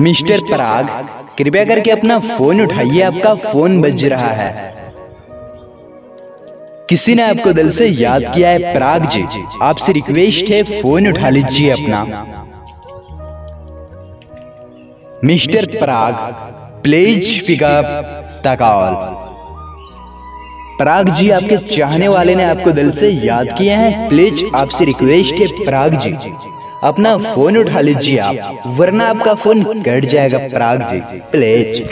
Mister पराग कृपया करके अपना फ़ोन उठाइए आपका फ़ोन बज रहा है। किसी ने आपको दिल से याद किया है पराग जी? आपसे रिक्वेस्ट है फ़ोन उठा लीजिए अपना। Mister Parag please pick up the call Parag ji आपके चाहने वाले ने आपको दिल से याद किया है? प्लीज़ आपसे रिक्वेस्ट है पराग जी। अपना फ़ोन उठा लीजिए आप वरना आपका फ़ोन कट जाएगा पराग जी प्लीज़